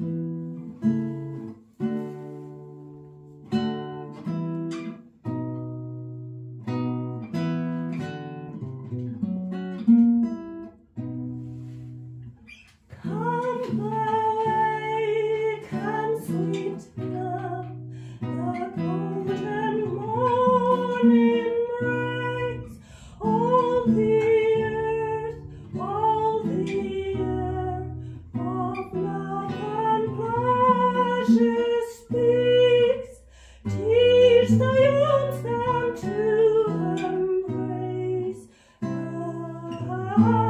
Come back. Oh.